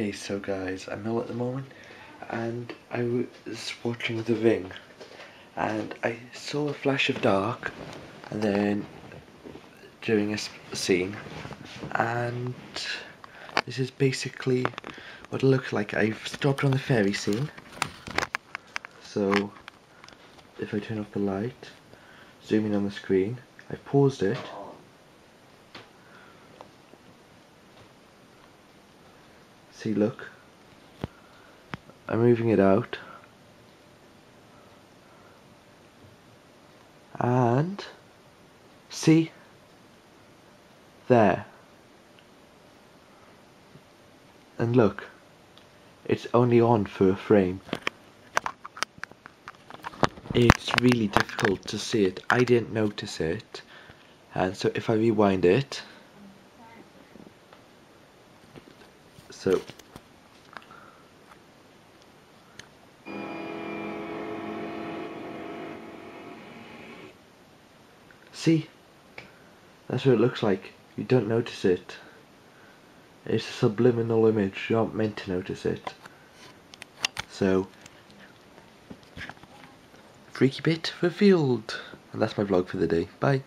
Okay, so guys, I'm ill at the moment, and I was watching The Ring, and I saw a flash of dark, and then during a scene, and this is basically what it looks like. I've stopped on the ferry scene, so if I turn off the light, zoom in on the screen, I've paused it, See, look. I'm moving it out. And see there. And look, it's only on for a frame. It's really difficult to see it. I didn't notice it. And so if I rewind it, So See? That's what it looks like. You don't notice it. It's a subliminal image. You aren't meant to notice it. So, freaky bit revealed. And that's my vlog for the day. Bye.